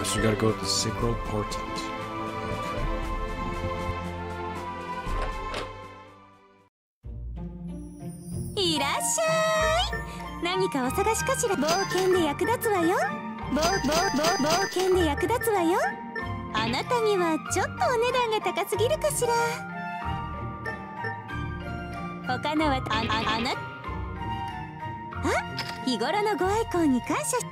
us. you gotta go to the sacred portent. Okay. いらっしゃい何かお探しかしら？冒険で役立つわよ冒冒冒冒険で役立つわよあなたにはちょっとお値段が高すぎるかしら？他のはあああなあ？日頃のご愛好に感謝ん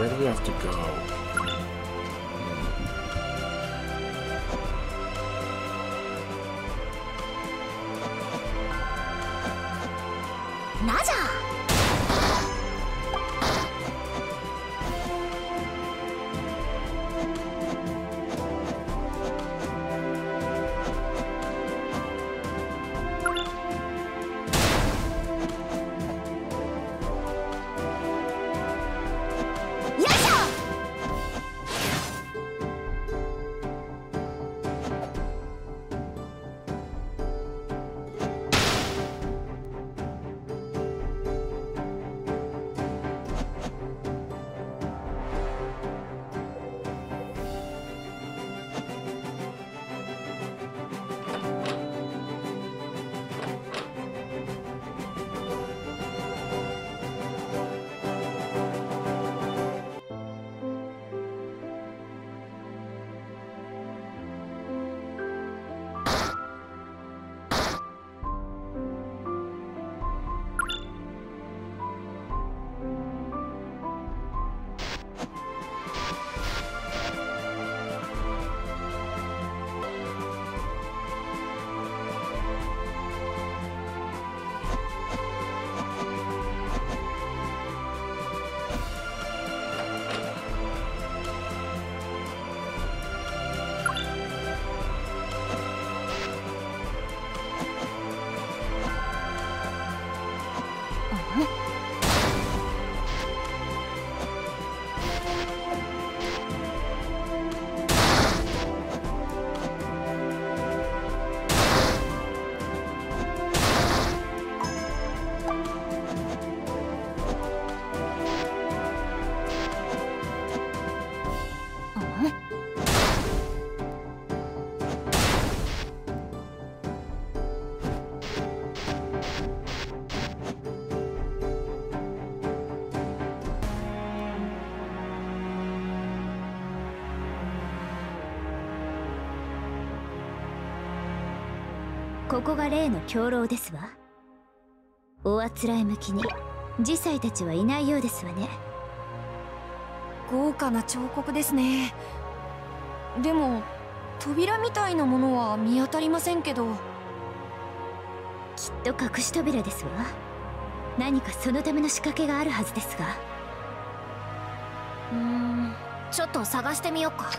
where do we have to go? ここが例の兵糧ですわ。おあつらえ向きに次妻たちはいないようですわね。豪華な彫刻ですね。でも扉みたいなものは見当たりませんけど。きっと隠し扉ですわ。何かそのための仕掛けがあるはずですが。うーんちょっと探してみようか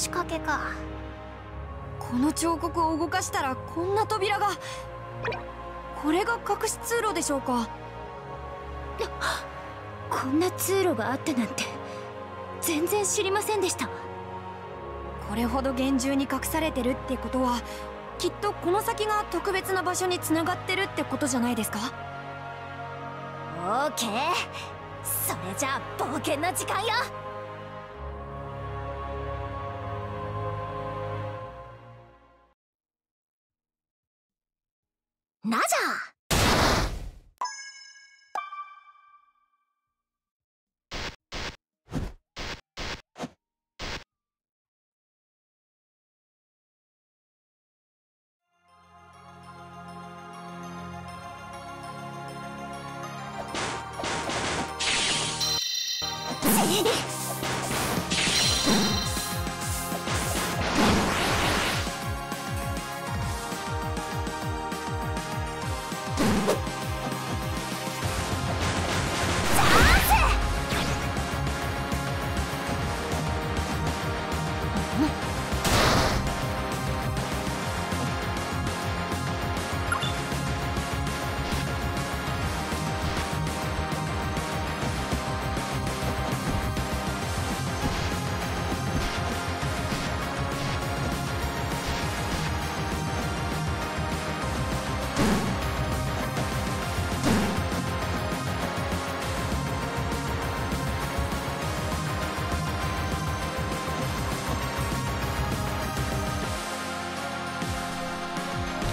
仕掛けか。この彫刻を動かしたらこんな扉が。これが隠し通路でしょうか。こんな通路があったなんて全然知りませんでした。これほど厳重に隠されてるってことはきっとこの先が特別な場所につながってるってことじゃないですか。オーケー。それじゃあ冒険の時間よ Hehehehe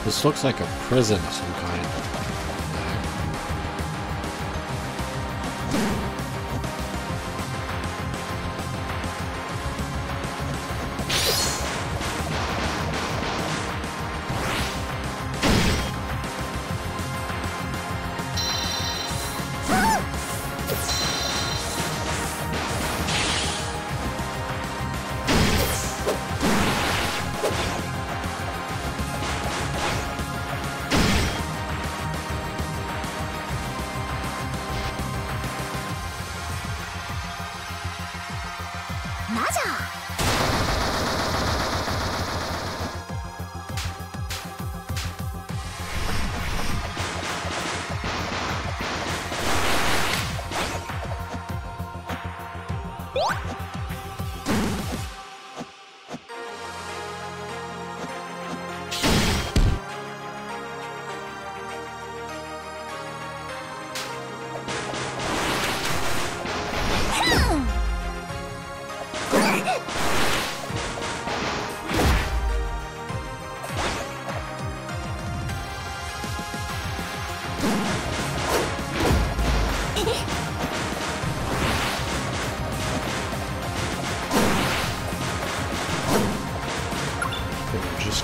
This looks like a prison of some kind.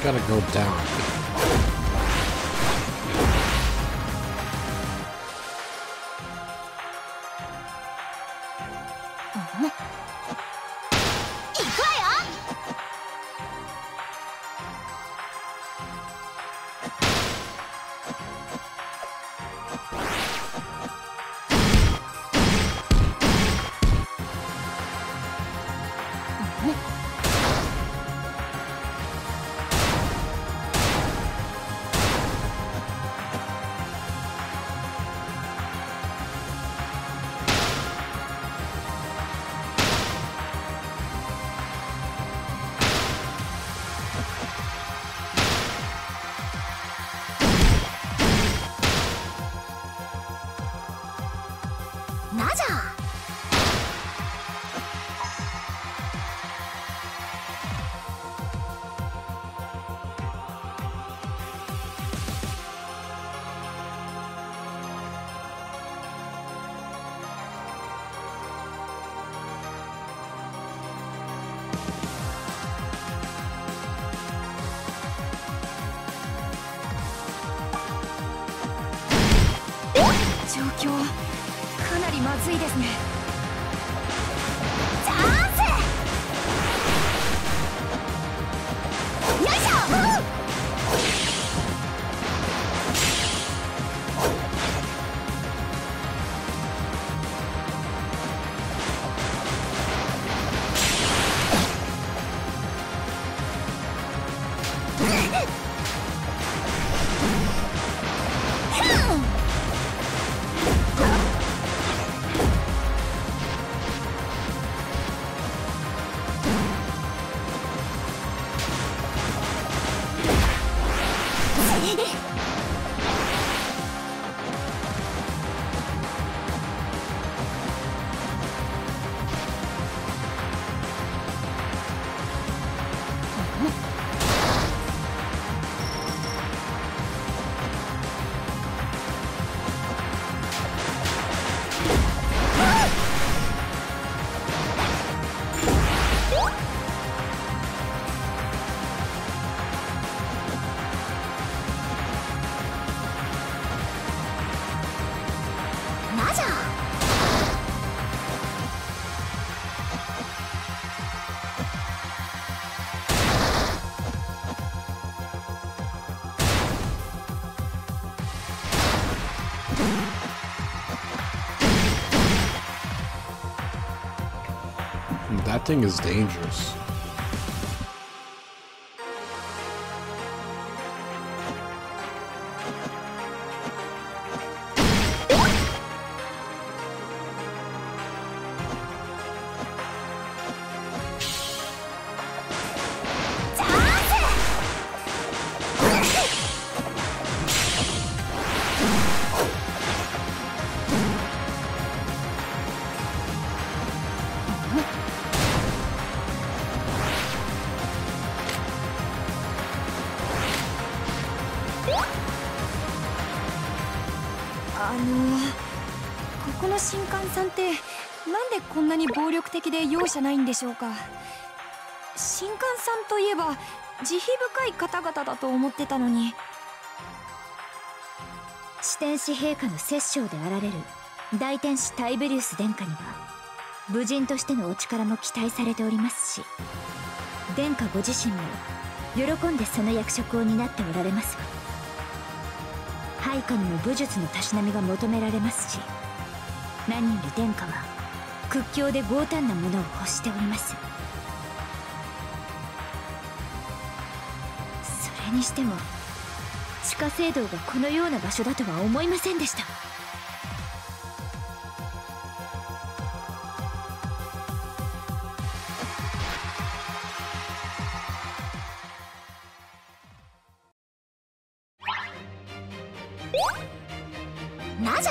Gotta go down. That thing is dangerous. に暴力的で容赦ないんでしょうか。新刊さんといえば慈悲深い方々だと思ってたのに。四天使陛下の摂政であられる大天使タイベリウス殿下には武人としてのお力も期待されておりますし殿下ご自身も喜んでその役職を担っておられますわ配下にも武術のたしなみが求められますし何より殿下は屈強で強胆なものを欲しております。それにしても地下聖堂がこのような場所だとは思いませんでした。なじ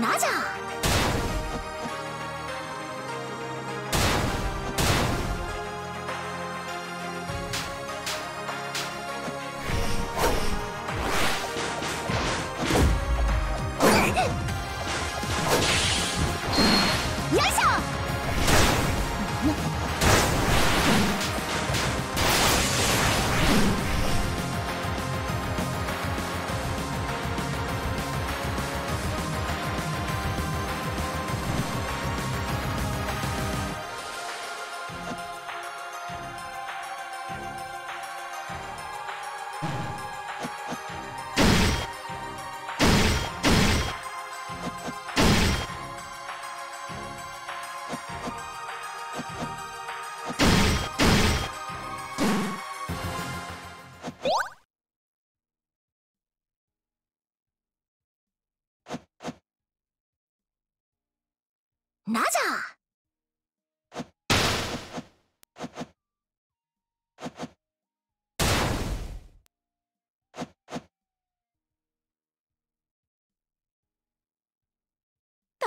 なじゃ。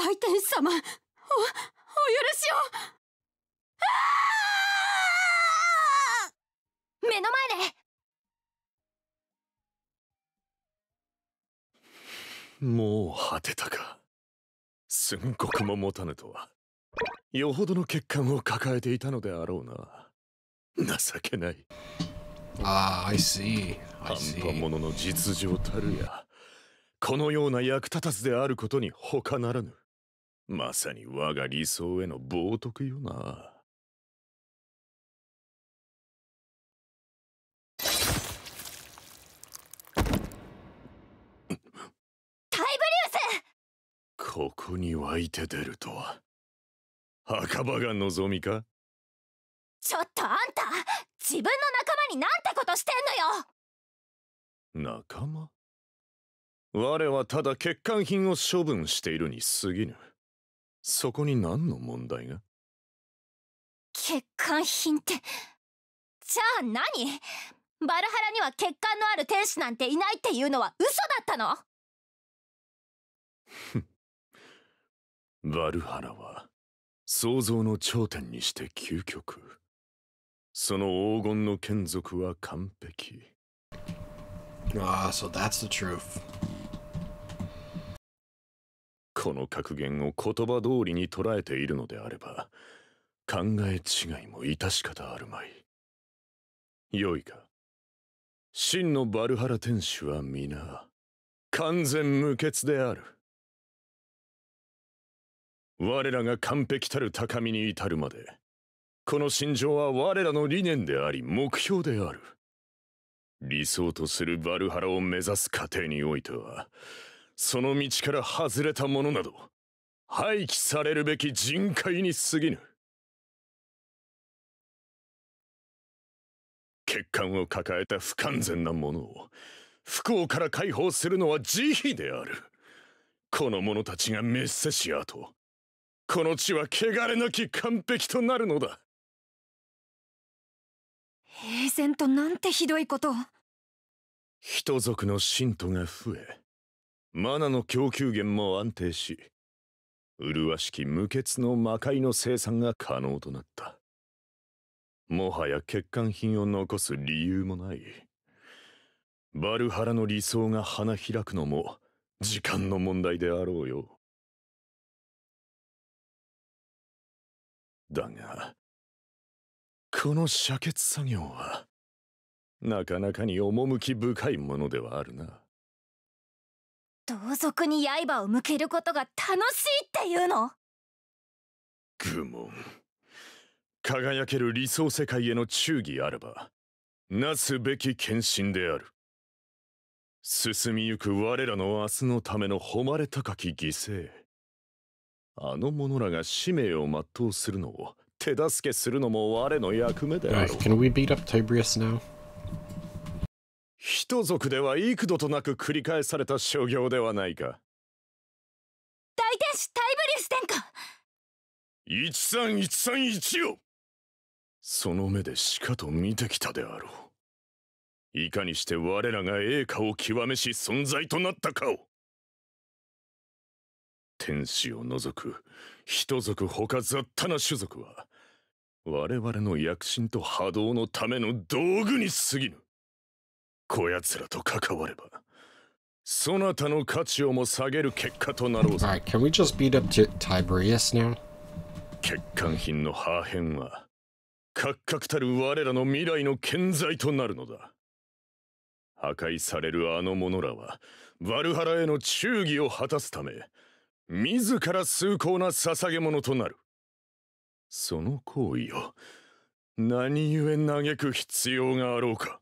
大天様おお許しを。目の前で。もう果てたか。寸刻も持たぬとは。よほどの欠陥を抱えていたのであろうな。情けない。Ah, I see. I 半.端者の実情たるやこのような役立たずであることに他ならぬまさに我が理想への冒涜よな。タイブリウス！ここに湧いて出るとは。墓場が望みか？ちょっとあんた自分の仲間になんてことしてんのよ！仲間？我はただ欠陥品を処分しているに過ぎぬそこに何の問題が？欠陥品って。じゃあ何？バルハラには欠陥のある天使なんていないっていうのは嘘だったの？バルハラは創造の頂点にして究極。その黄金の眷属は完璧。Ah, so that's the truth. この格言を言葉通りに捉えているのであれば考え違いも致し方あるまい。よいか。真のバルハラ天使は皆完全無欠である。我らが完璧たる高みに至るまでこの心情は我らの理念であり目標である。理想とするバルハラを目指す過程においてはその道から外れたものなど廃棄されるべき人海に過ぎぬ。欠陥を抱えた不完全なものを不幸から解放するのは慈悲である。この者たちが滅せし後この地は汚れなき完璧となるのだ。平然となんてひどいことを。人族の信徒が増えマナの供給源も安定し麗しき無欠の魔界の生産が可能となった。もはや欠陥品を残す理由もない。バルハラの理想が花開くのも時間の問題であろうよ。だがこの遮血作業はなかなかに趣深いものではあるな。同族に刃を向けることが楽しいっていうの？愚問。輝ける理想世界への忠義あればなすべき献身である。進みゆく我らの明日のための誉れ高き犠牲。あの者らが使命を全うするのを手助けするのも我の役目であろう。Can we beat up Tiberius now? 人族では幾度となく繰り返された所業ではないか。大天使タイブリウス殿下。13131よその目でしかと見てきたであろう。いかにして我らが栄華を極めし存在となったかを。天使を除く人族他雑多な種族は我々の躍進と波動のための道具に過ぎぬこやつらと関わればそなたの価値をも下げる結果となろうぞ Alright, can we just beat up Tiberius now? 欠陥品の破片は確々たる我らの未来の健在となるのだ。破壊されるあの者らはバルハラへの忠義を果たすため自ら崇高な捧げ物となる。その行為を何故嘆く必要があろうか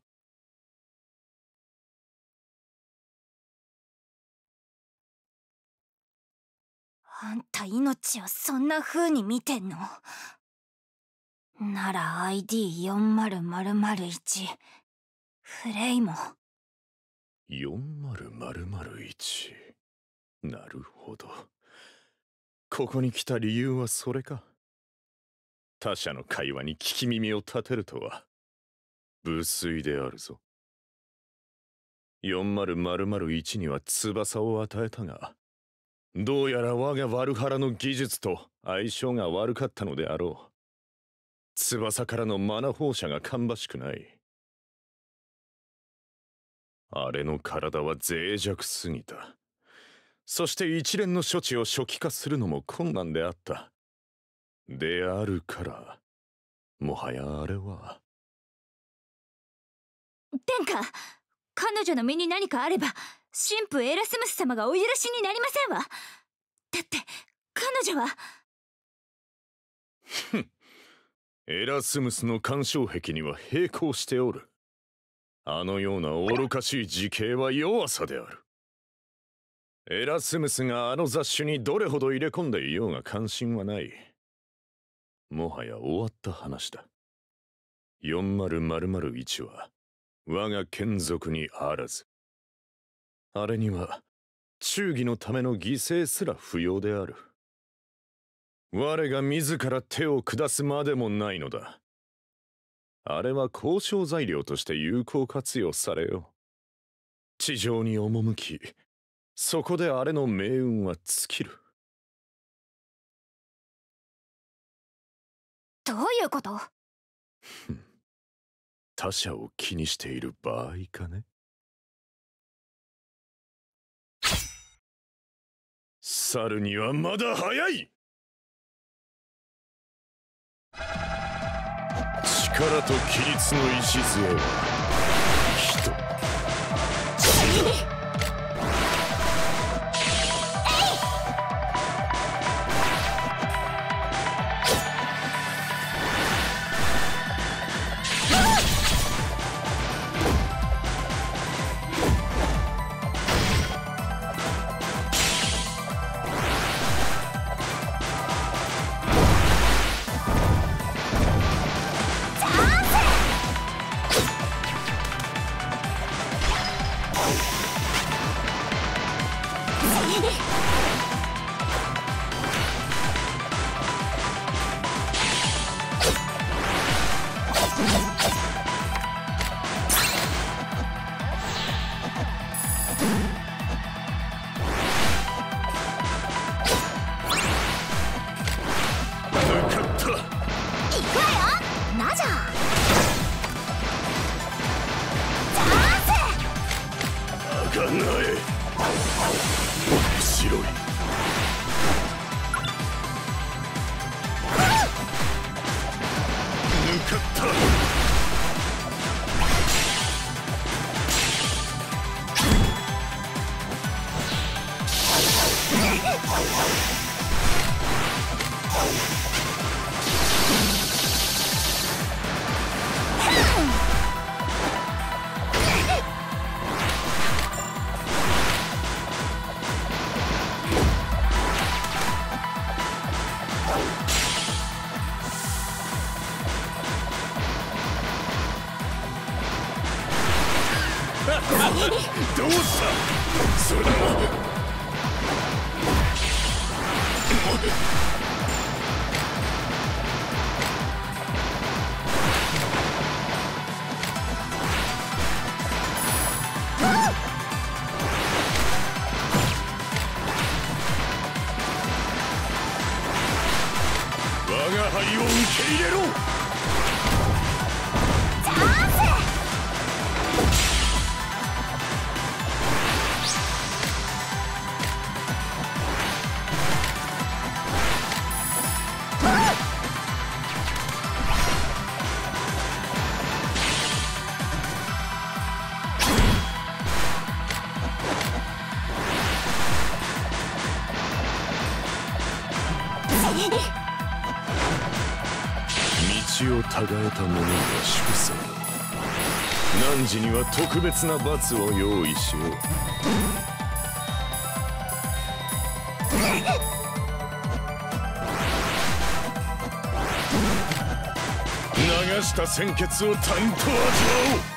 あんた命をそんな風に見てんの？なら ID40001 フレイモ40001なるほど。ここに来た理由はそれか？他者の会話に聞き耳を立てるとは。無粋であるぞ。40001には翼を与えたがどうやら我がワルハラの技術と相性が悪かったのであろう。翼からのマナ放射が芳しくない。あれの体は脆弱すぎた。そして一連の処置を初期化するのも困難であった。であるからもはやあれは。殿下彼女の身に何かあれば。神父エラスムス様がお許しになりませんわ。だって彼女は。ふん。エラスムスの干渉壁には並行しておる。あのような愚かしい自警は弱さである。エラスムスがあの雑種にどれほど入れ込んでいようが関心はない。もはや終わった話だ。40001は我が眷属にあらず。あれには忠義のための犠牲すら不要である。我が自ら手を下すまでもないのだ。あれは交渉材料として有効活用されよ。地上に赴きそこであれの命運は尽きる。どういうこと？他者を気にしている場合かね猿にはまだ早い。力と規律の礎は人。たには特別な罰を用意しよう。流した鮮血をタイムと味わおう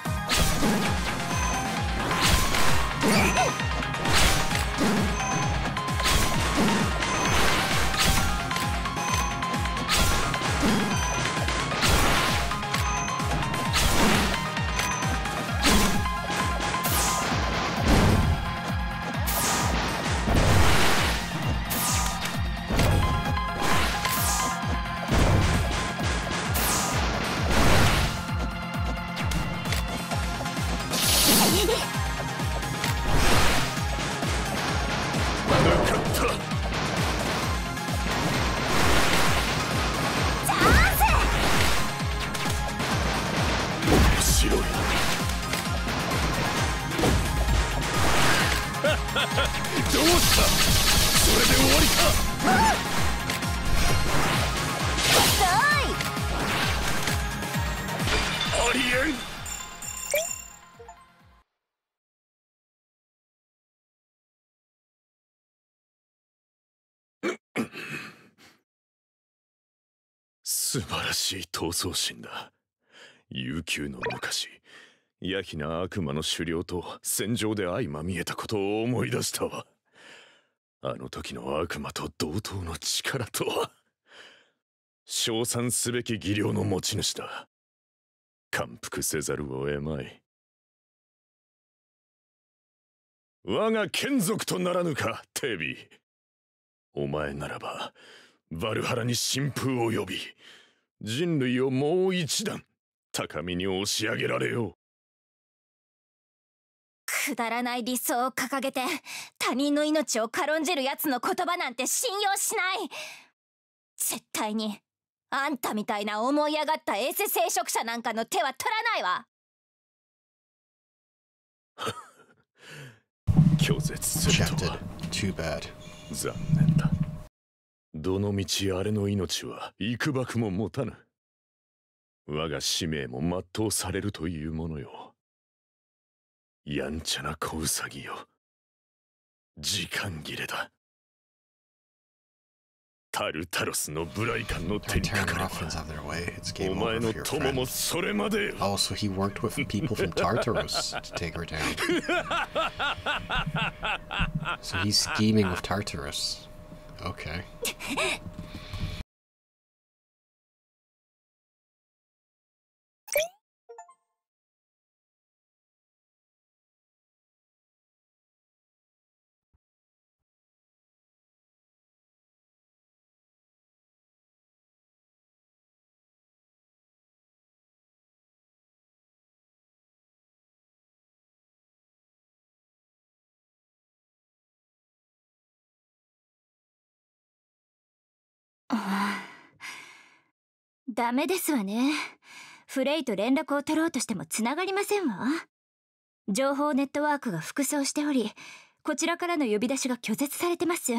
素晴らしい闘争心だ。悠久の昔ヤヒな悪魔の狩猟と戦場で相まみえたことを思い出したわ。あの時の悪魔と同等の力とは。称賛すべき技量の持ち主だ。感服せざるを得まい。我が眷属とならぬかテビ。お前ならばバルハラに新風を呼び人類をもう一段高みに押し上げられよう。くだらない理想を掲げて他人の命を軽んじる奴の言葉なんて信用しない。絶対にあんたみたいな思い上がった衛星聖職者なんかの手は取らないわ。拒絶するとは。Too bad. 残念だどの道あれの命は幾ばくも持たぬ。我が使命も全うされるというものよ。やんちゃな小ウサギよ。時間切れだ。タルタロスのブライカンの手にかかればお前の友もそれまで。ああ、そう、he worked with people from Tartarus to take her down. so he's scheming with Tartarus. Okay. ダメですわね。フレイと連絡を取ろうとしても繋がりませんわ。情報ネットワークが複装しておりこちらからの呼び出しが拒絶されてます。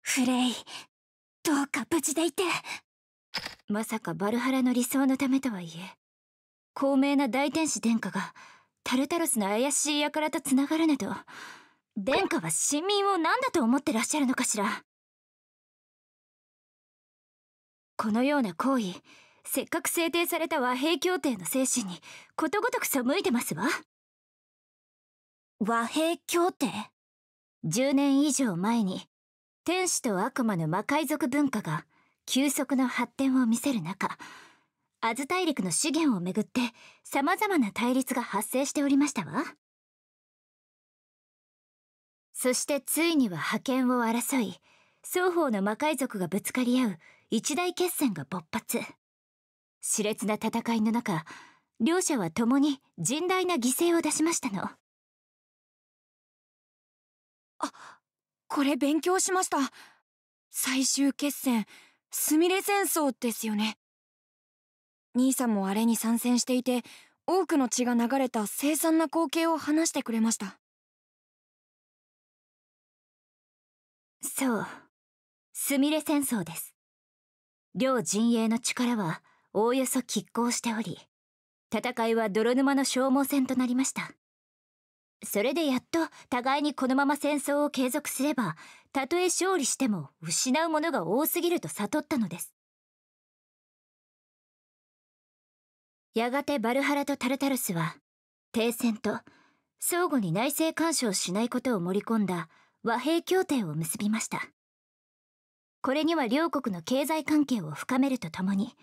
フレイどうか無事でいて。まさかバルハラの理想のためとはいえ高名な大天使殿下がタルタロスの怪しい輩と繋がるなど殿下は臣民を何だと思ってらっしゃるのかしらこのような行為せっかく制定された和平協定の精神にことごとく背いてますわ。和平協定？10年以上前に天使と悪魔の魔界族文化が急速な発展を見せる中アズ大陸の資源をめぐって様々な対立が発生しておりましたわ。そしてついには覇権を争い双方の魔界族がぶつかり合う一大決戦が勃発。熾烈な戦いの中両者は共に甚大な犠牲を出しましたの。あこれ勉強しました。最終決戦すみれ戦争ですよね。兄さんもあれに参戦していて多くの血が流れた凄惨な光景を話してくれました。そう。すみれ戦争です両陣営の力はおおよそ拮抗しており戦いは泥沼の消耗戦となりました。それでやっと互いにこのまま戦争を継続すればたとえ勝利しても失うものが多すぎると悟ったのです。やがてバルハラとタルタルスは停戦と相互に内政干渉しないことを盛り込んだ和平協定を結びました。これには両国の経済関係を深めるとともに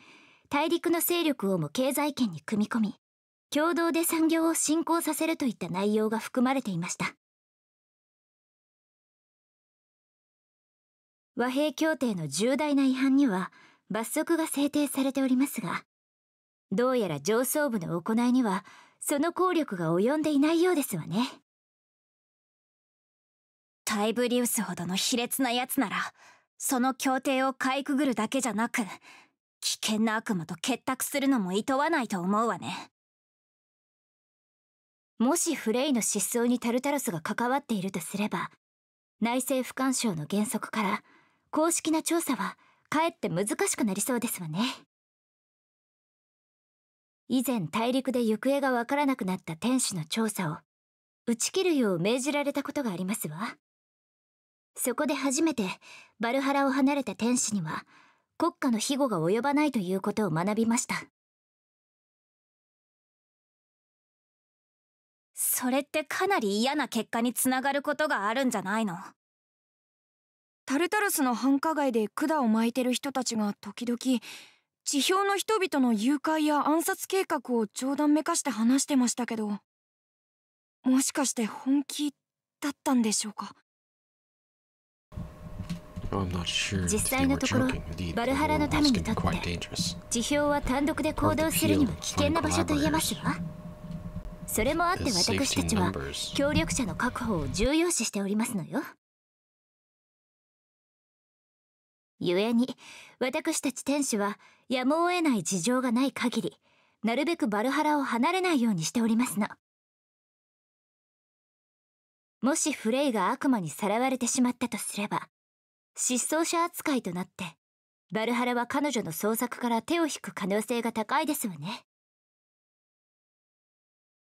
大陸の勢力をも経済圏に組み込み共同で産業を振興させるといった内容が含まれていました。和平協定の重大な違反には罰則が制定されておりますがどうやら上層部の行いにはその効力が及んでいないようですわね。タイブリウスほどの卑劣な奴ならその協定をかいくぐるだけじゃなく危険な悪魔と結託するのも厭わないと思うわね。もしフレイの失踪にタルタロスが関わっているとすれば内政不干渉の原則から公式な調査はかえって難しくなりそうですわね。以前大陸で行方がわからなくなった天使の調査を打ち切るよう命じられたことがありますわ。そこで初めてバルハラを離れた天使には国家の庇護が及ばないということを学びました。それってかなり嫌な結果につながることがあるんじゃないの？タルタルスの繁華街で管を巻いてる人たちが時々地表の人々の誘拐や暗殺計画を冗談めかして話してましたけどもしかして本気だったんでしょうか？実際のところバルハラの民にとって地表は単独で行動するには危険な場所と言えますわ。それもあって私たちは協力者の確保を重要視しておりますのよ。故に私たち天使はやむを得ない事情がない限りなるべくバルハラを離れないようにしておりますの。もしフレイが悪魔にさらわれてしまったとすれば失踪者扱いとなってバルハラは彼女の捜索から手を引く可能性が高いですわね。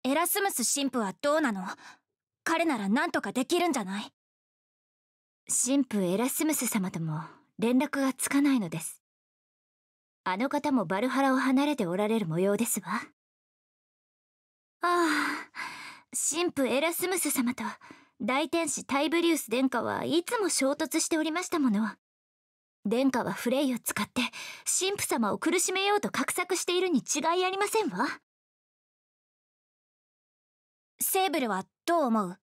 エラスムス神父はどうなの？彼なら何とかできるんじゃない？神父エラスムス様とも連絡がつかないのです。あの方もバルハラを離れておられる模様ですわ。ああ神父エラスムス様と大天使タイブリウス殿下はいつも衝突しておりましたもの。殿下はフレイを使って神父様を苦しめようと画策しているに違いありませんわ。セーブルはどう思う？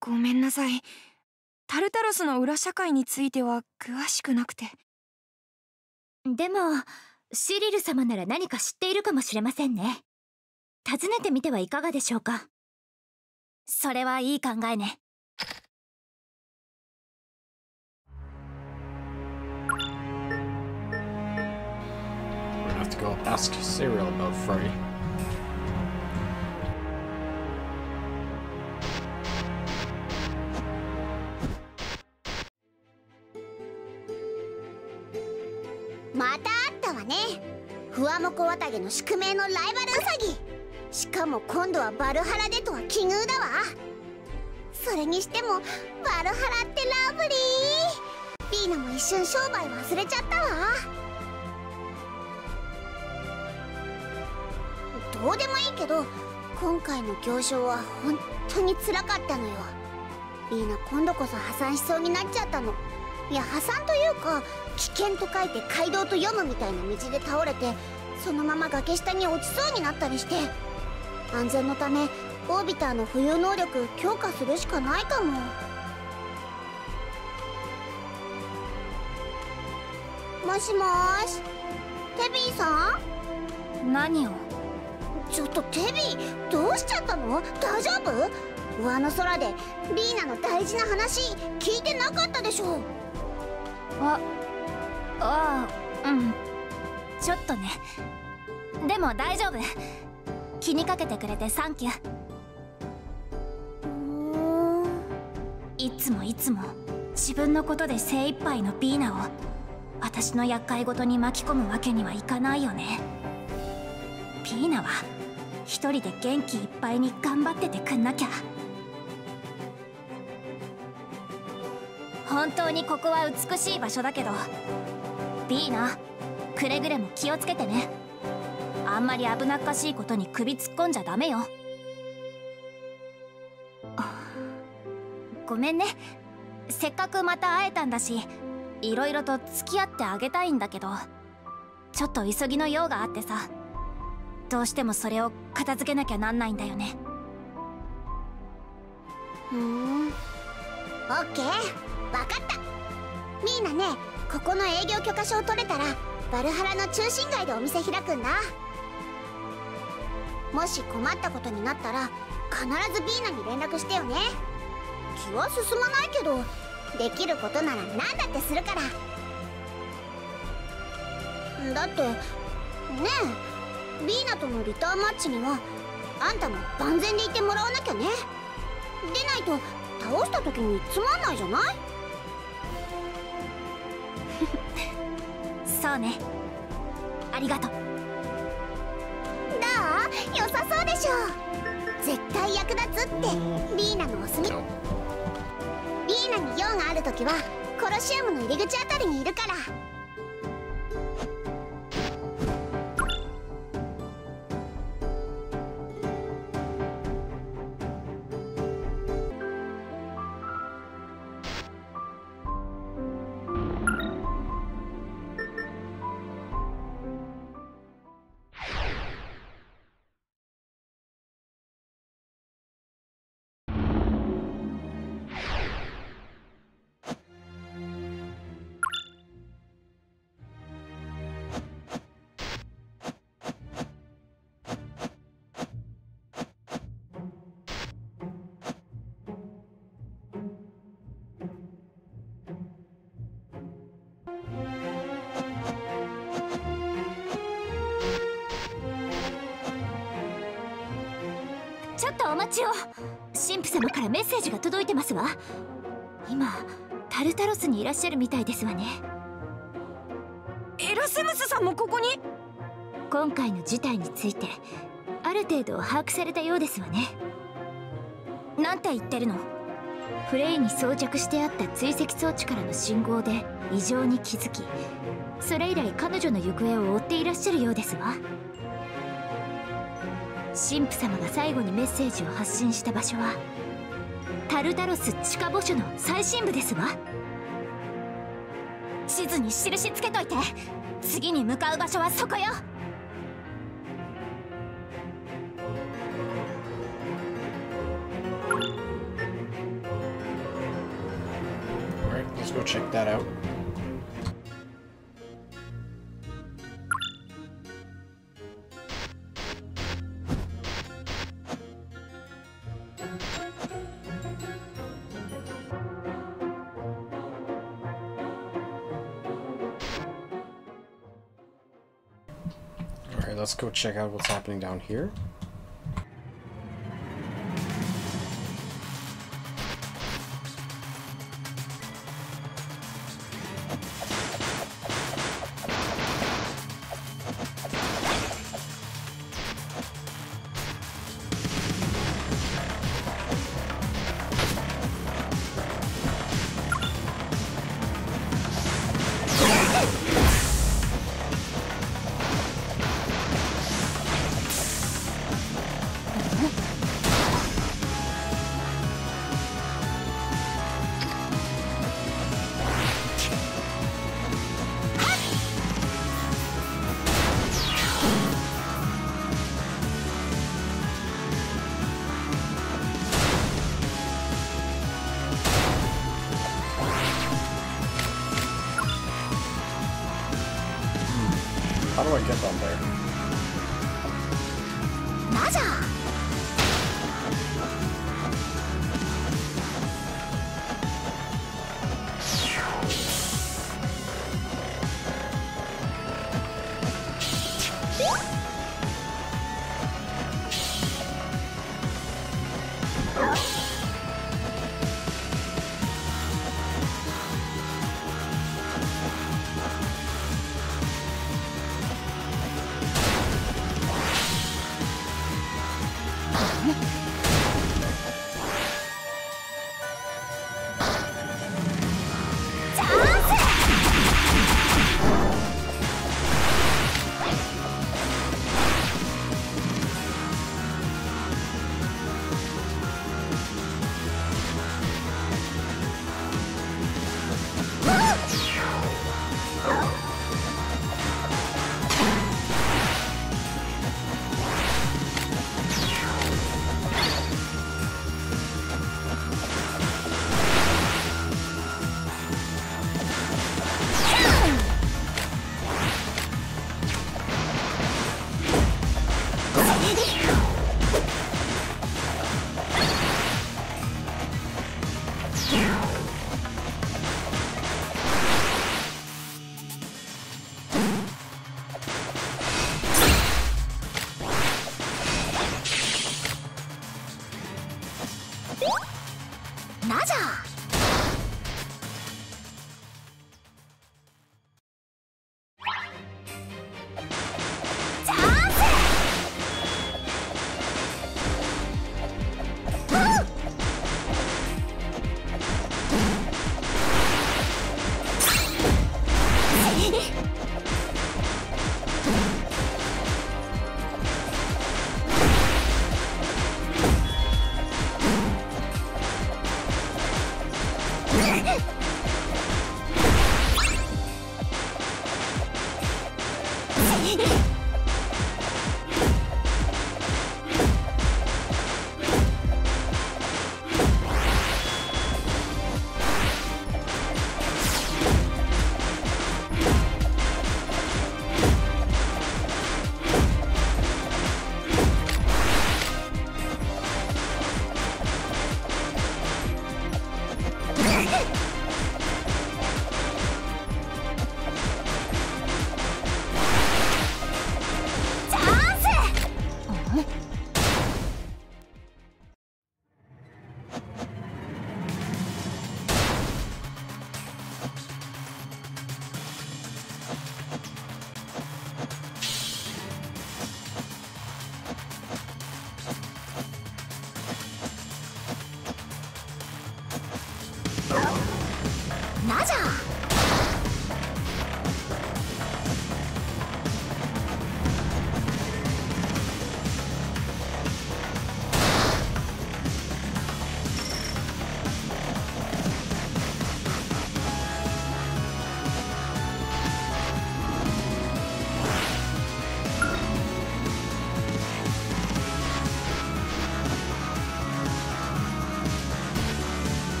ごめんなさい。タルタロスの裏社会については詳しくなくて。でもシリル様なら何か知っているかもしれませんね。尋ねてみてはいかがでしょうか？それはいい考えねまたあったわね。ふわもこわたの宿命のライバルウ。しかも今度はバルハラでとは奇遇だわ。それにしてもバルハラってラブリー。ピーナも一瞬商売忘れちゃったわ。どうでもいいけど今回の行商は本当につらかったのよ。リーナ今度こそ破産しそうになっちゃったの。いや破産というか危険と書いて街道と読むみたいな道で倒れてそのまま崖下に落ちそうになったりして。安全のためオービターの浮遊能力強化するしかないかも。もしもーしテビーさん？何を？ちょっとテビーどうしちゃったの？大丈夫？上の空でリーナの大事な話聞いてなかったでしょあああうん。ちょっとね。でも大丈夫気にかけてくれてサンキュー。いつもいつも自分のことで精一杯のピーナを私の厄介ごとに巻き込むわけにはいかないよね。ピーナは一人で元気いっぱいに頑張っててくんなきゃ。本当にここは美しい場所だけど。ピーナくれぐれも気をつけてね。あんまり危なっかしいことに首突っ込んじゃダメよ。ごめんね。せっかくまた会えたんだしいろいろと付き合ってあげたいんだけどちょっと急ぎの用があってさどうしてもそれを片付けなきゃなんないんだよね。ふん。オッケー。わかった。ミーナねここの営業許可証取れたらバルハラの中心街でお店開くんだ。もし困ったことになったら必ずビーナに連絡してよね。気は進まないけどできることなら何だってするから。だってねえビーナとのリターンマッチにはあんたも万全でいてもらわなきゃね。でないと倒した時につまんないじゃない？そうね。ありがとう。どう良さそうでしょ。絶対役立つって。ビーナのお墨ビーナに用がある時はコロシウムの入り口あたりにいるからちを。神父様からメッセージが届いてますわ。今タルタロスにいらっしゃるみたいですわね。エラスムスさんもここに？今回の事態についてある程度把握されたようですわね。なんて言ってるの？フレイに装着してあった追跡装置からの信号で異常に気づきそれ以来彼女の行方を追っていらっしゃるようですわ神父様が最後にメッセージを発信した場所はタルタロス地下墓所の最深部ですわ地図に印つけといて次に向かう場所はそこよはい let's go check that out. Go check out what's happening down here.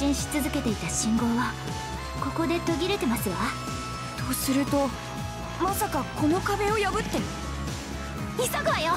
信し続けていた信号はここで途切れてますわ。とするとまさかこの壁を破って急ぐわよ。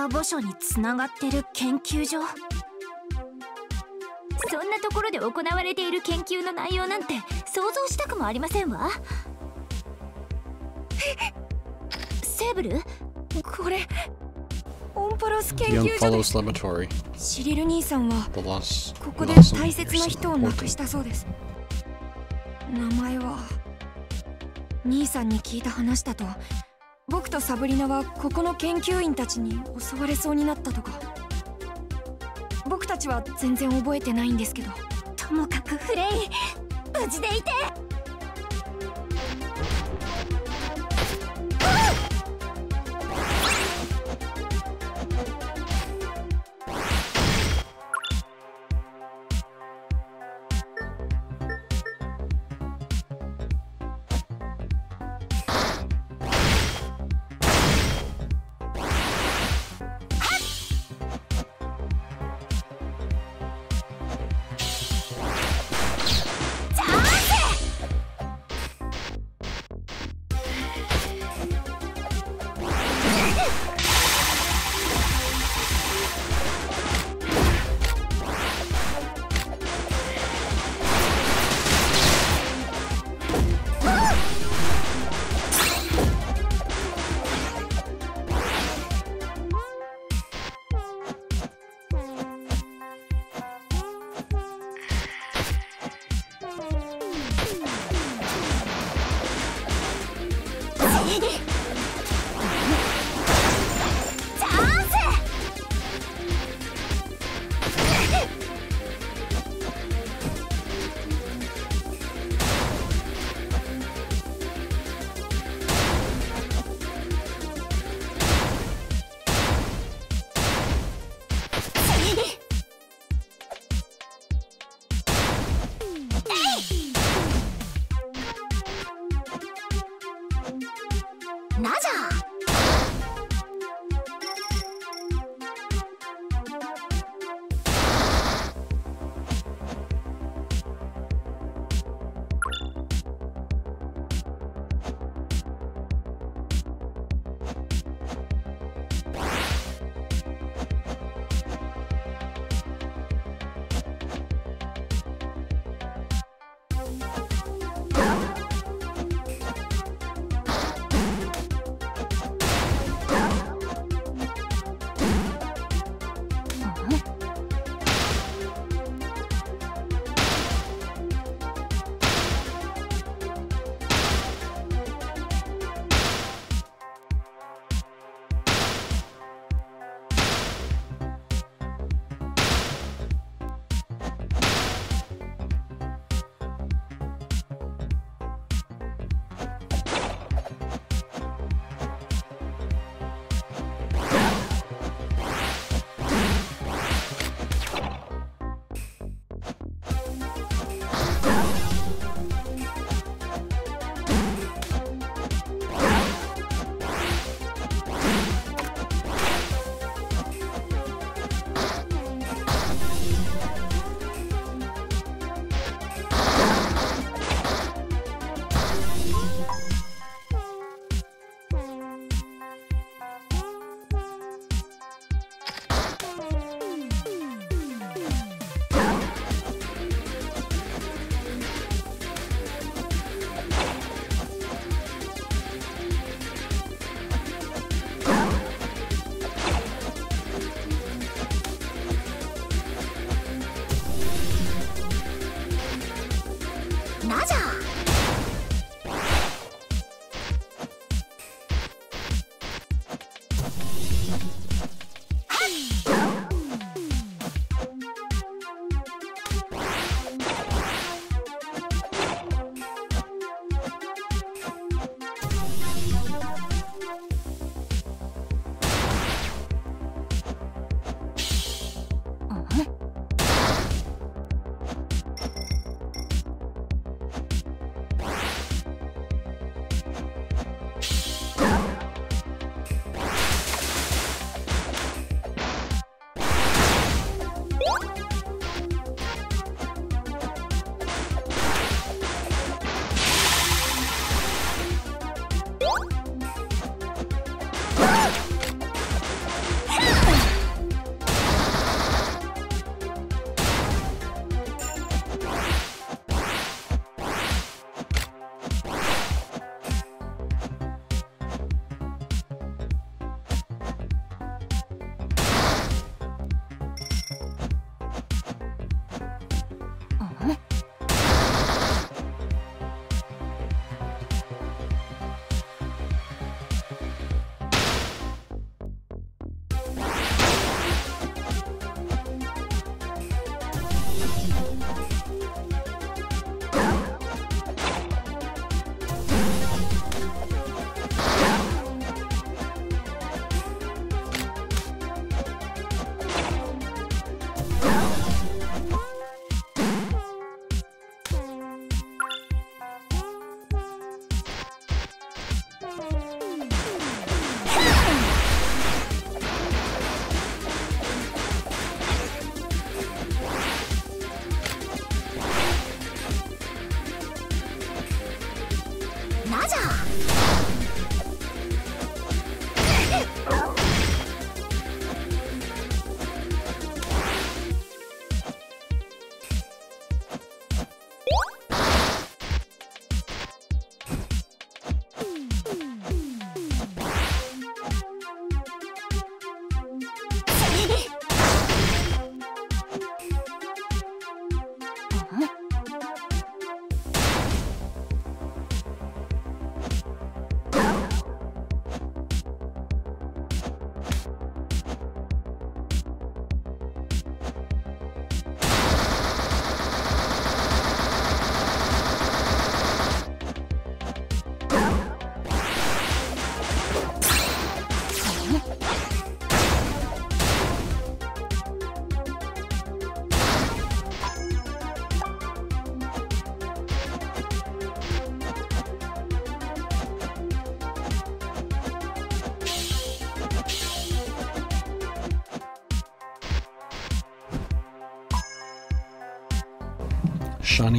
科墓所につながってる研究所？そんなところで行われている研究の内容なんて想像したくもありませんわ。セーブル？これオンパロス研究所でシリル兄さんはここで大切な人を亡くしたそうです。名前は兄さんに聞いた話だと僕とサブリナはここの研究員たちに襲われそうになったとか。僕たちは全然覚えてないんですけど。ともかくフレイ無事でいて。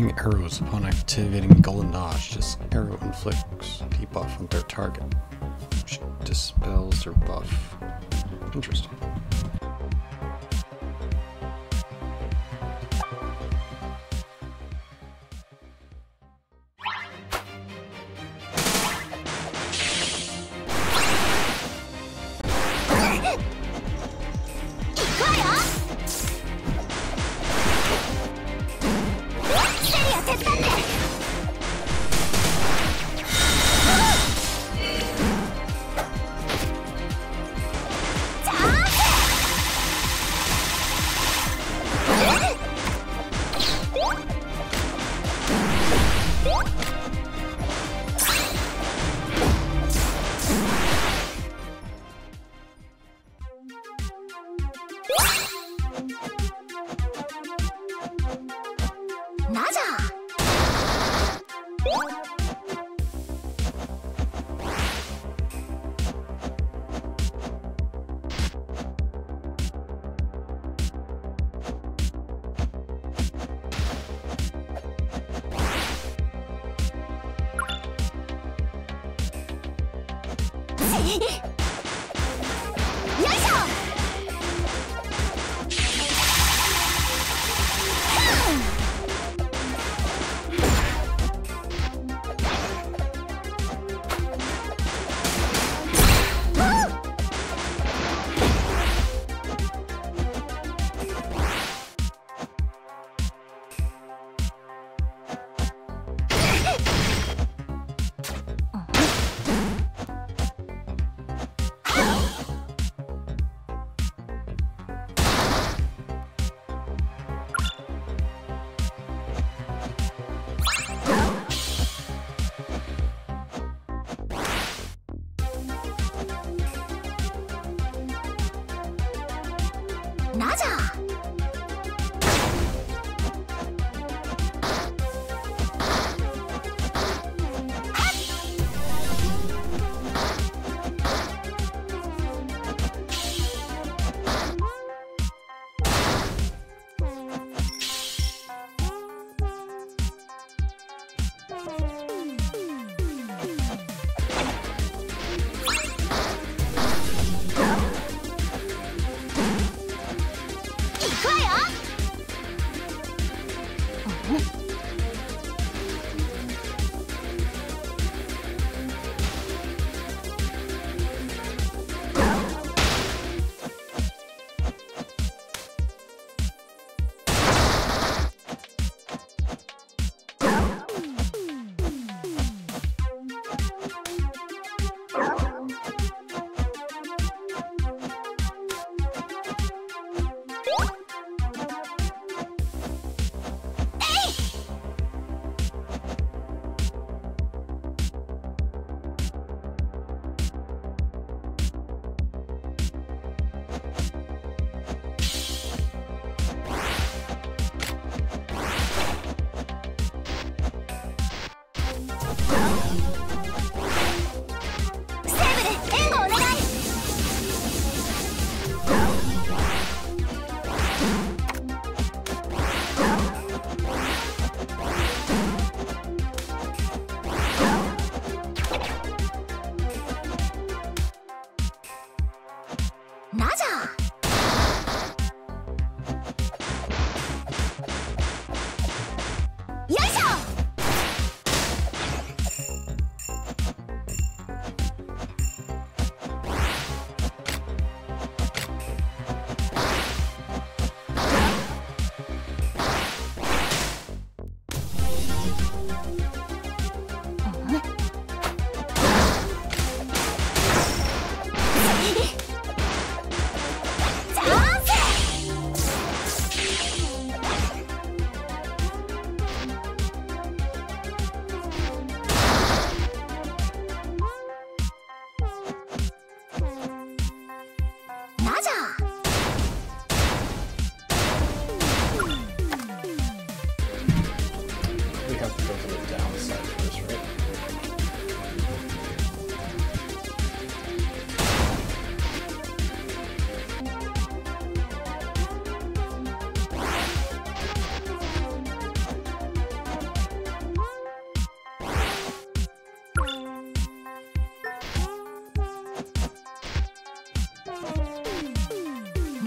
Shining arrows upon activating Golden Dodge. This arrow inflicts debuff on their target, which dispels their buff. Interesting.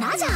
なじゃ。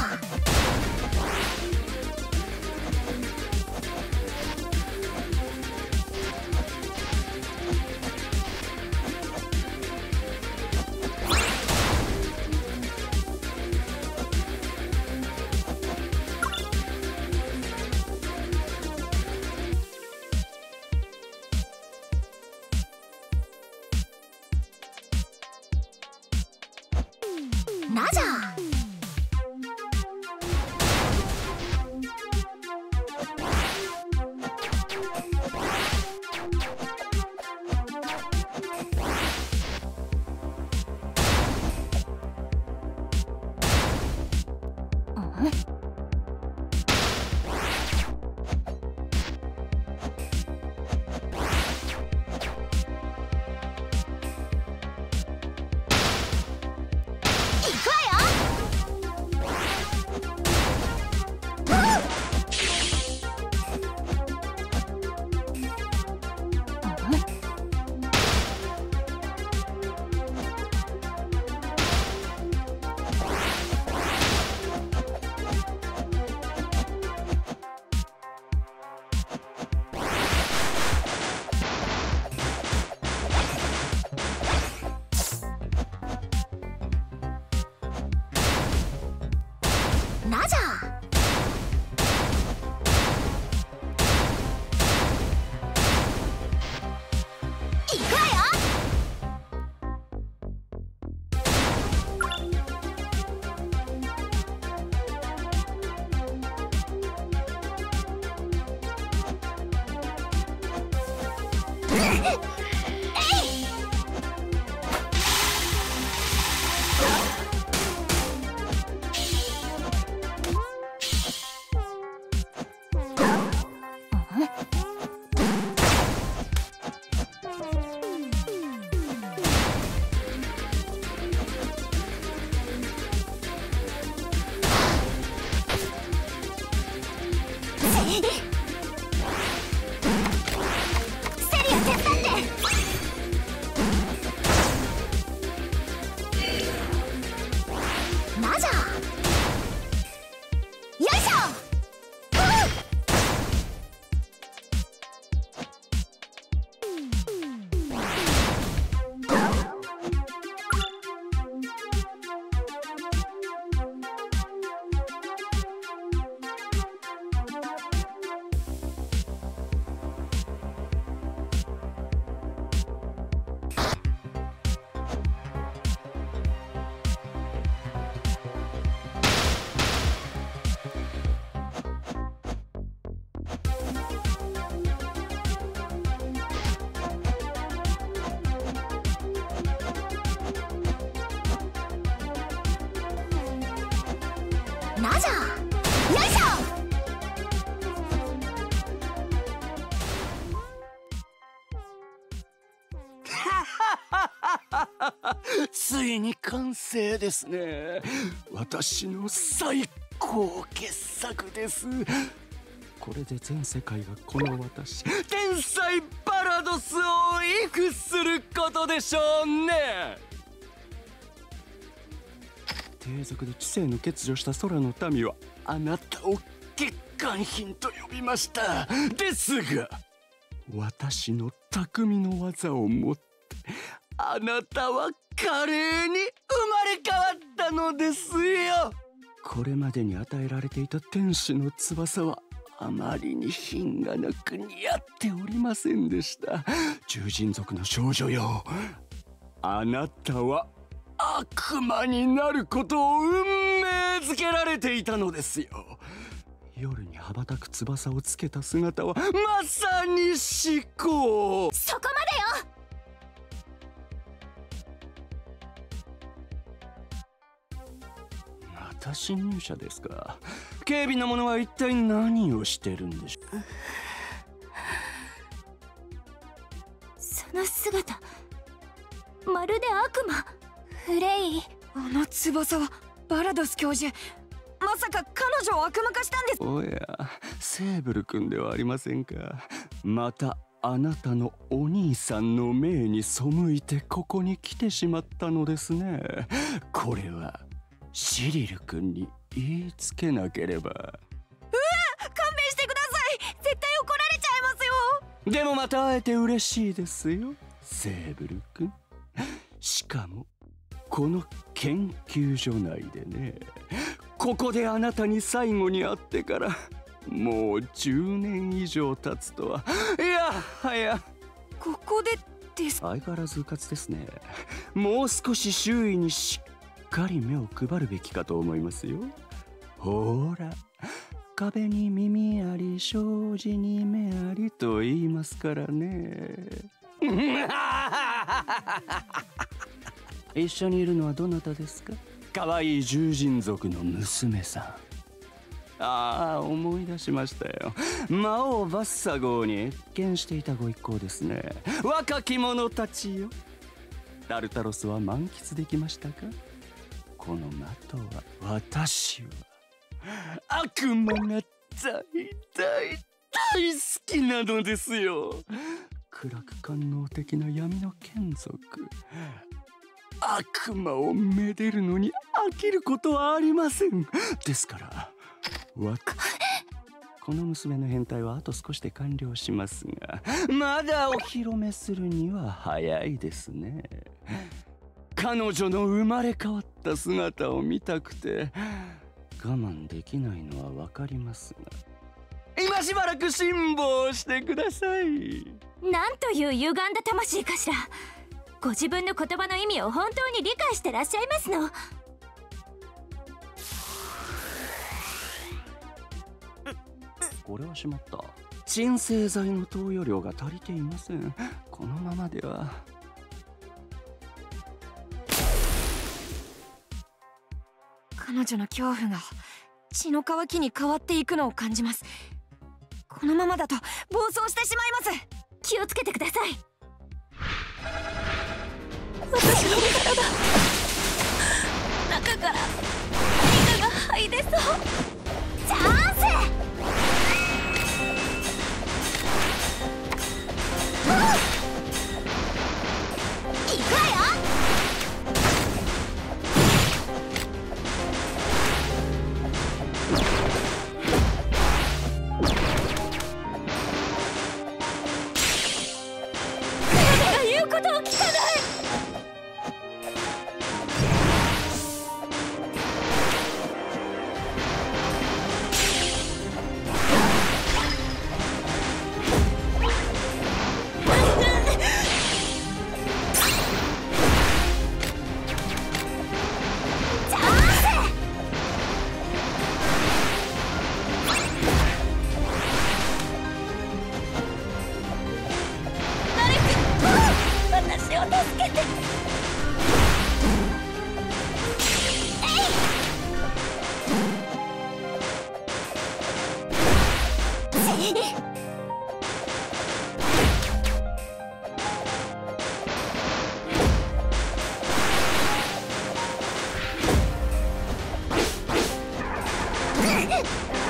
ですね。私の最高傑作です。これで全世界がこの私天才バラドスを畏怖することでしょうね。低俗で知性の欠如した空の民はあなたを欠陥品と呼びました。ですが私の匠の技をもってあなたは華麗に生まれ変わったのですよ。これまでに与えられていた天使の翼はあまりに品がなく似合っておりませんでした。獣人族の少女よ。あなたは悪魔になることを運命づけられていたのですよ。夜に羽ばたく翼をつけた姿はまさに至高。そこまでよまた侵入者ですか。警備の者は一体何をしてるんでしょう。その姿。まるで悪魔。フレイ。あの翼はバラドス教授。まさか彼女を悪魔化したんです。おやセーブル君ではありませんか。またあなたのお兄さんの命に背いてここに来てしまったのですね。これはシリル君に言いつけなければ。うわ勘弁してください。絶対怒られちゃいますよ。でもまた会えて嬉しいですよ。セーブル君。しかもこの研究所内でね。ここであなたに最後に会ってからもう10年以上経つとは。いやはや。ここでです相変わらずうかつですね。もう少し周囲にしっかり目を配るべきかと思いますよ。ほら壁に耳あり障子に目ありと言いますからね。一緒にいるのはどなたですか？可愛い獣人族の娘さん。ああ思い出しましたよ。魔王バッサ号に謁見していたご一行ですね。若き者たちよ。タルタロスは満喫できましたか？この的は私は悪魔が大大大好きなのですよ。暗く官能的な闇の眷属。悪魔をめでるのに飽きることはありません。ですからわこの娘の変態はあと少しで完了しますがまだお披露目するには早いですね。彼女の生まれ変わった姿を見たくて我慢できないのは分かりますが今しばらく辛抱してください。なんという歪んだ魂かしら。ご自分の言葉の意味を本当に理解してらっしゃいますの。これはしまった。鎮静剤の投与量が足りていません。このままでは彼女の恐怖が血の渇きに変わっていくのを感じます。このままだと暴走してしまいます。気をつけてください。私の体。中から何かが吐いそう。チャンス、うっえっ!?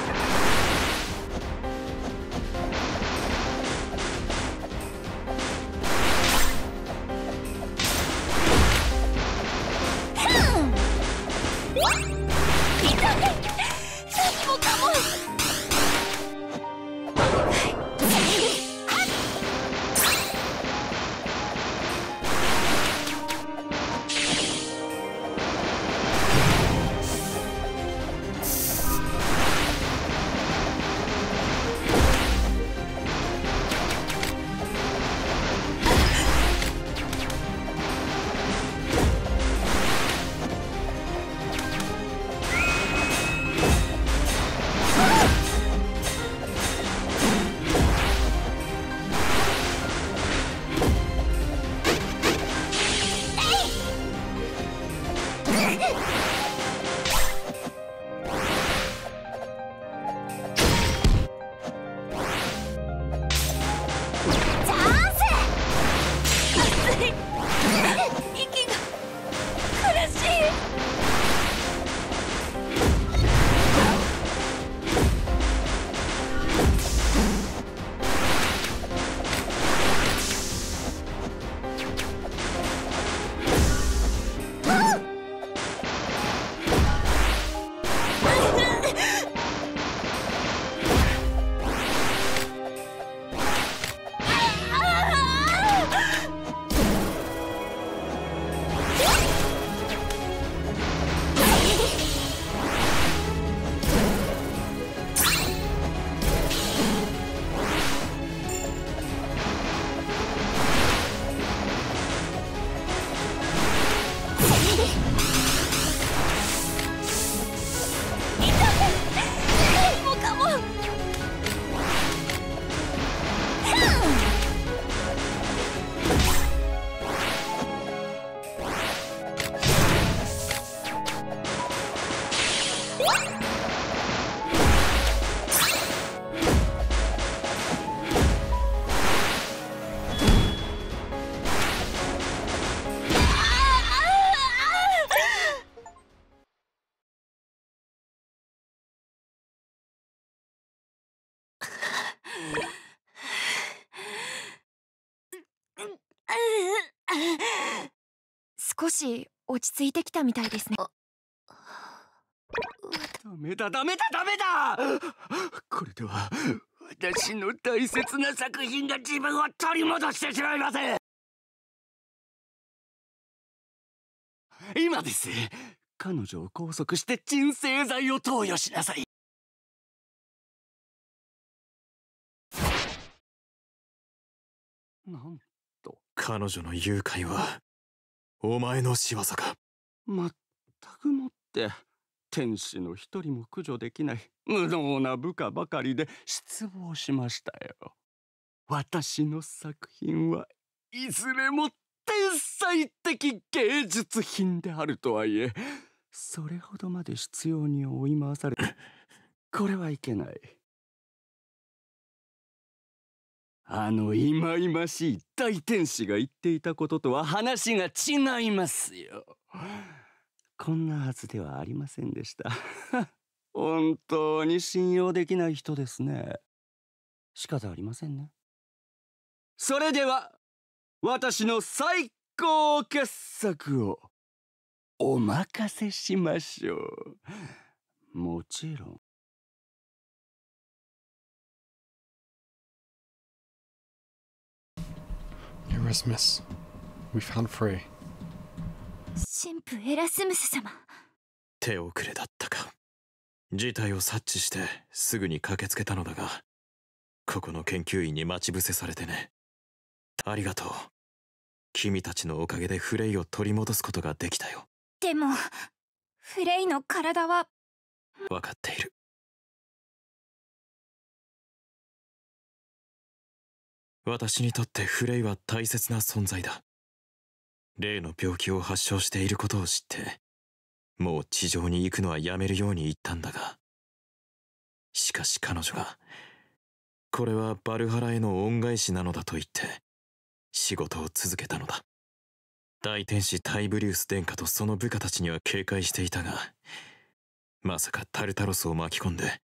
少し落ち着いてきたみたいですね。ダメだダメだダメだ！これでは私の大切な作品が自分を取り戻してしまいます今です。彼女を拘束して鎮静剤を投与しなさい。なんと彼女の誘拐はお前の仕業か。まったくもって天使の一人も駆除できない無能な部下ばかりで失望しましたよ。私の作品はいずれも天才的芸術品であるとはいえそれほどまで必要に追い回されてこれはいけない。あの忌々しい大天使が言っていたこととは話が違いますよ。こんなはずではありませんでした。本当に信用できない人ですね。仕方ありませんね。それでは私の最高傑作を。お任せしましょう。もちろん。Erasmus, we found Frey. 神父エラスムス様。手遅れだったか。事態を察知してすぐに駆けつけたのだがここの研究員に待ち伏せされてね。ありがとう。君たちのおかげでフレイを取り戻すことができたよ。でもフレイの体は。分かっている私にとってフレイは大切な存在だ。例の病気を発症していることを知ってもう地上に行くのはやめるように言ったんだが。しかし彼女がこれはバルハラへの恩返しなのだと言って仕事を続けたのだ。大天使タイブリウス殿下とその部下たちには警戒していたがまさかタルタロスを巻き込んで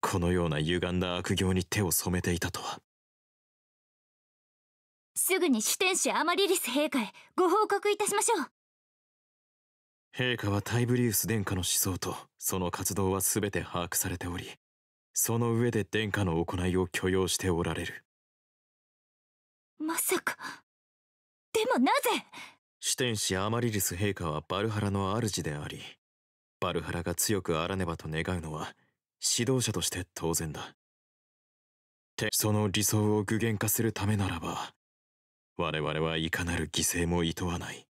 このような歪んだ悪行に手を染めていたとは。すぐに主天使アマリリス陛下へご報告いたしましょう。陛下はタイブリウス殿下の思想とその活動は全て把握されておりその上で殿下の行いを許容しておられる。まさか。でもなぜ？主天使アマリリス陛下はバルハラの主でありバルハラが強くあらねばと願うのは指導者として当然だ。てその理想を具現化するためならば我々はいかなる犠牲も厭わない。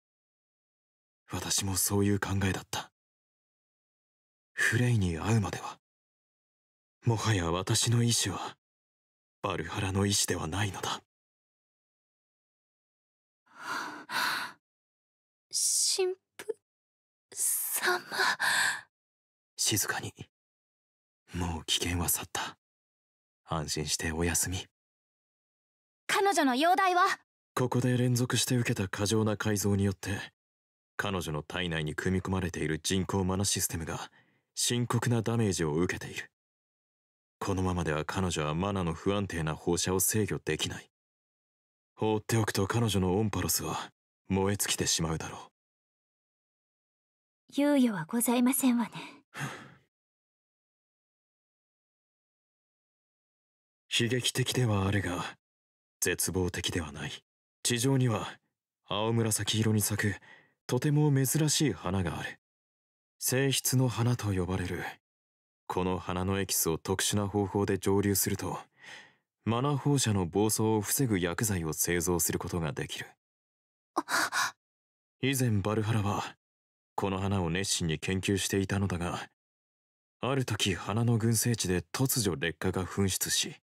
私もそういう考えだった。フレイに会うまでは。もはや私の意志はバルハラの意志ではないのだ。神父様。静かにもう危険は去った安心してお休み彼女の容体はここで連続して受けた過剰な改造によって彼女の体内に組み込まれている人工マナシステムが深刻なダメージを受けている。このままでは彼女はマナの不安定な放射を制御できない。放っておくと彼女のオンパロスは燃え尽きてしまうだろう。猶予はございませんわね。悲劇的ではあるが絶望的ではない地上には青紫色に咲くとても珍しい花がある。性質の花と呼ばれるこの花のエキスを特殊な方法で蒸留するとマナ放射の暴走を防ぐ薬剤を製造することができる。以前バルハラはこの花を熱心に研究していたのだがある時花の群生地で突如劣化が噴出し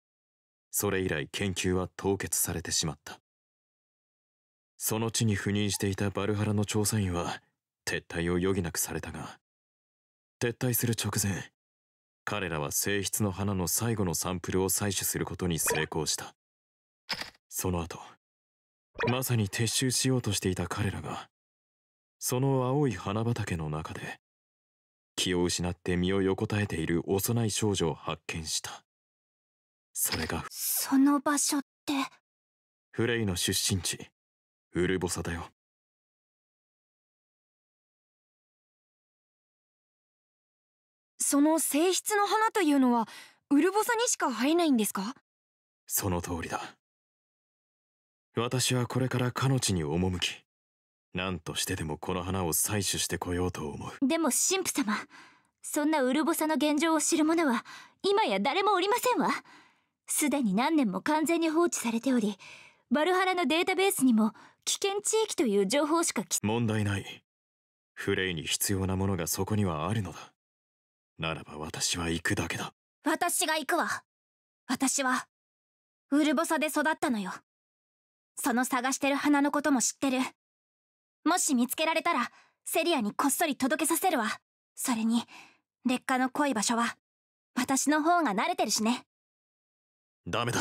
それ以来研究は凍結されてしまった。その地に赴任していたバルハラの調査員は撤退を余儀なくされたが撤退する直前彼らは性質の花の最後のサンプルを採取することに成功した。その後まさに撤収しようとしていた彼らがその青い花畑の中で気を失って身を横たえている幼い少女を発見した。それがその場所って。フレイの出身地ウルボサだよ。その性質の花というのはウルボサにしか生えないんですか？その通りだ。私はこれからかの地に赴き何としてでもこの花を採取してこようと思う。でも神父様そんなウルボサの現状を知る者は今や誰もおりませんわ。すでに何年も完全に放置されておりバルハラのデータベースにも危険地域という情報しか問題ない。フレイに必要なものがそこにはあるのだ。ならば私は行くだけだ。私が行くわ。私はウルボサで育ったのよ。その探してる花のことも知ってる。もし見つけられたらセリアにこっそり届けさせるわ。それに劣化の濃い場所は私の方が慣れてるしね。ダメだ。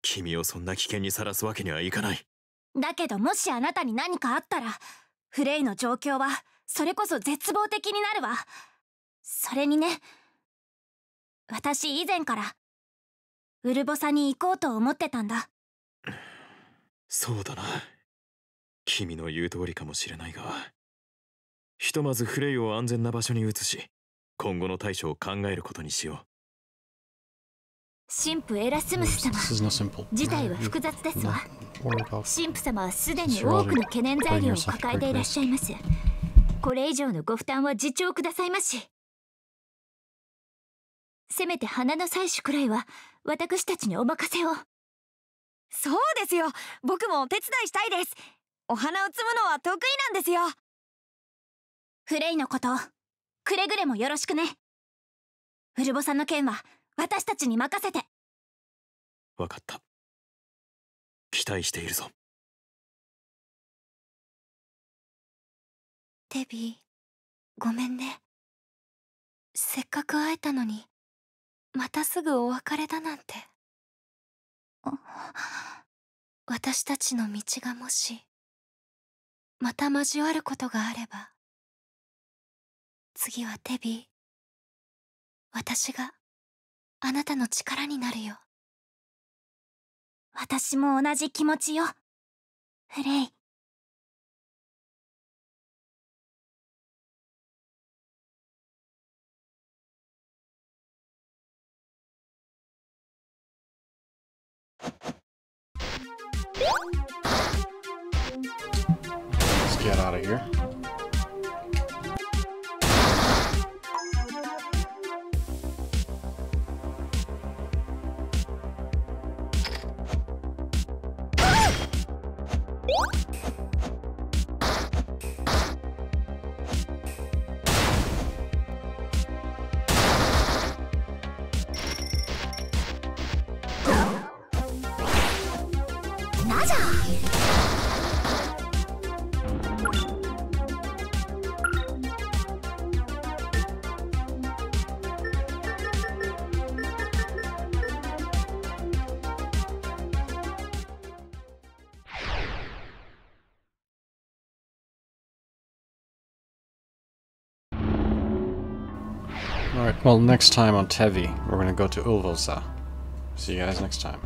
君をそんな危険にさらすわけにはいかないだけどもしあなたに何かあったらフレイの状況はそれこそ絶望的になるわ。それにね私以前からウルボサに行こうと思ってたんだ。そうだな。君の言う通りかもしれないがひとまずフレイを安全な場所に移し今後の対処を考えることにしよう。神父エラスムス様.事態は複雑ですわ神父様はすでに多くの懸念材料を抱えていらっしゃいます。これ以上のご負担は自重くださいまし。せめて花の採取くらいは私たちにお任せを。そうですよ。僕もお手伝いしたいです。お花を摘むのは得意なんですよ。フレイのことくれぐれもよろしくね。ウルボさんの件は私たちに任せて。分かった期待しているぞ。デビーごめんね。せっかく会えたのにまたすぐお別れだなんて。私たちの道がもしまた交わることがあれば次はデビー。私があなたの力になるよ。私も同じ気持ちよフレイ Let's get out of here. Alright, well, next time on Tevi, we're gonna go to Ulvosa. See you guys next time.